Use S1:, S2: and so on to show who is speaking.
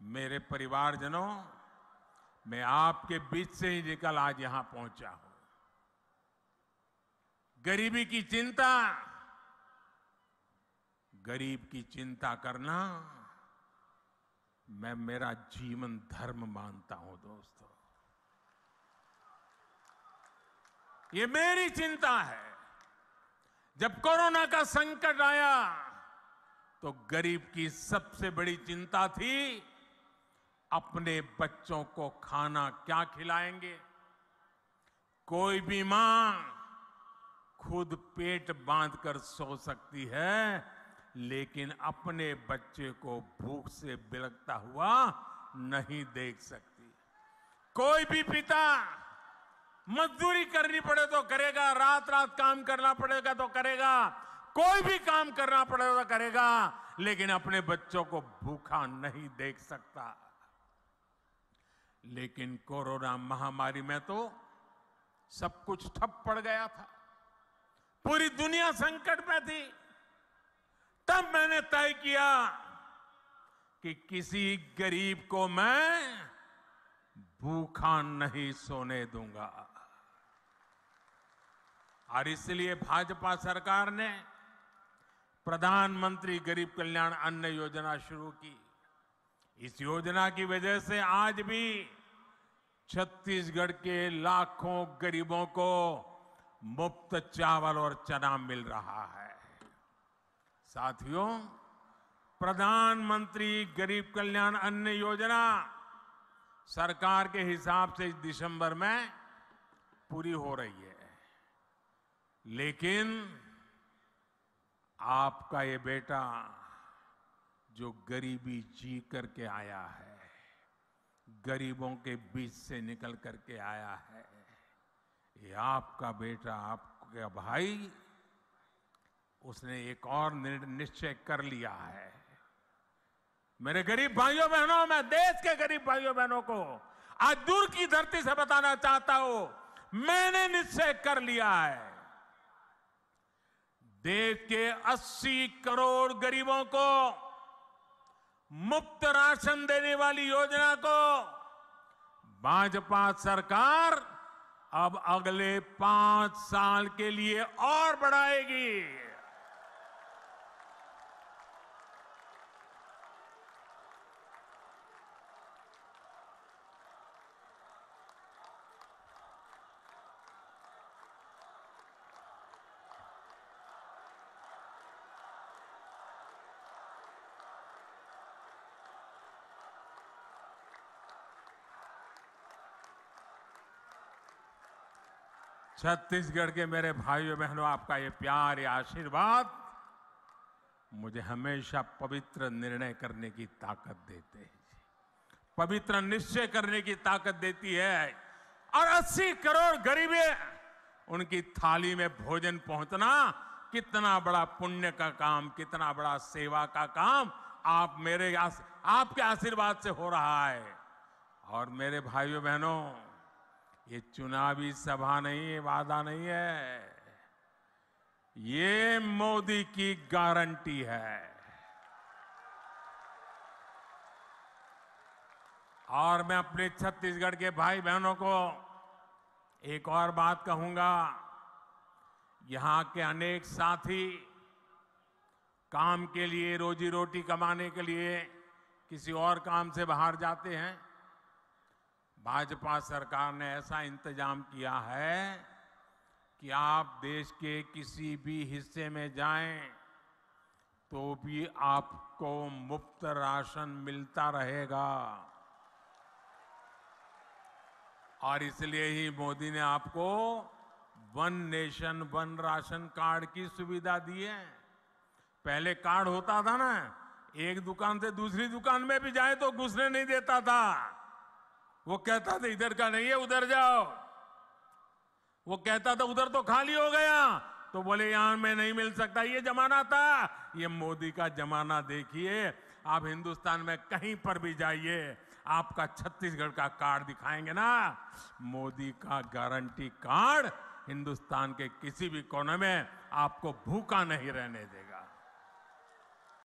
S1: मेरे परिवारजनों, मैं आपके बीच से ही निकल आज यहाँ पहुँचा हूँ। गरीबी की चिंता, गरीब की चिंता करना, मैं मेरा जीवन धर्म मानता हूँ, दोस्तों। ये मेरी चिंता है। जब कोरोना का संकट आया तो गरीब की सबसे बड़ी चिंता थी अपने बच्चों को खाना क्या खिलाएँगे? कोई भी माँ खुद पेट बांधकर सो सकती है, लेकिन अपने बच्चे को भूख से बिलकता हुआ नहीं देख सकती। कोई भी पिता मजदूरी करनी पड़े तो करेगा रात रात काम करना पड़ेगा तो करेगा, कोई भी काम करना पड़ेगा तो करेगा, लेकिन अपने बच्चों को भूखा नहीं देख सकता। लेकिन कोरोना महामारी में तो सब कुछ ठप पड़ गया था। पूरी दुनिया संकट में थी। तब मैंने तय किया कि किसी गरीब को मैं भूखा नहीं सोने दूँगा। और इसलिए भाजपा सरकार ने प्रधानमंत्री गरीब कल्याण अन्न योजना शुरू की। इस योजना की वजह से आज भी छत्तीसगढ़ के लाखों गरीबों को मुफ़्त चावल और चना मिल रहा है। साथियों, प्रधानमंत्री गरीब कल्याण अन्न योजना सरकार के हिसाब से दिसंबर में पूरी हो रही है। लेकिन आपका ये बेटा जो गरीबी जी करके आया है गरीबों के बीच से निकल करके आया है। ये आपका बेटा, आपका भाई, उसने एक और निश्चय कर लिया है। मेरे गरीब भाइयों बहनों, मैं देश के गरीब भाइयों बहनों को आज दूर की धरती से बताना चाहता हूँ, मैंने निश्चय कर लिया है। देश के 80 करोड़ गरीबों को मुफ़्त राशन देने वाली योजना को भाजपा सरकार अब अगले पाँच साल के लिए और बढ़ाएगी। छत्तीसगढ़ के मेरे भाइयों बहनों आपका ये प्यार ये आशीर्वाद मुझे हमेशा पवित्र निर्णय करने की ताकत देते हैं पवित्र निश्चय करने की ताकत देती है और 80 करोड़ गरीबे उनकी थाली में भोजन पहुँचना कितना बड़ा पुण्य का काम कितना बड़ा सेवा का काम आप मेरे आस, आपके आशीर्वाद से हो रहा है। और मेरे भाइयों बहनों ये चुनावी सभा नहीं है, वादा नहीं है। ये मोदी की गारंटी है। और मैं अपने छत्तीसगढ़ के भाई बहनों को एक और बात कहूँगा। यहाँ के अनेक साथी काम के लिए, रोजी रोटी कमाने के लिए किसी और काम से बाहर जाते हैं। भाजपा सरकार ने ऐसा इंतज़ाम किया है कि आप देश के किसी भी हिस्से में जाएँ तो भी आपको मुफ़्त राशन मिलता रहेगा। और इसलिए ही मोदी ने आपको one nation, one ration card की सुविधा दी है। पहले कार्ड होता था ना, एक दुकान से दूसरी दुकान में भी जाए तो घुसने नहीं देता था। वो कहता था, इधर का नहीं है, उधर जाओ। वो कहता था, उधर तो खाली हो गया। तो बोले, यहाँ में नहीं मिल सकता, ये जमाना था। ये मोदी का जमाना देखिए, आप हिंदुस्तान में कहीं पर भी जाइए, आपका छत्तीसगढ़ का कार्ड दिखाएँगे ना। मोदी का गारंटी कार्ड हिंदुस्तान के किसी भी कोने में आपको भूखा नहीं रहने देगा।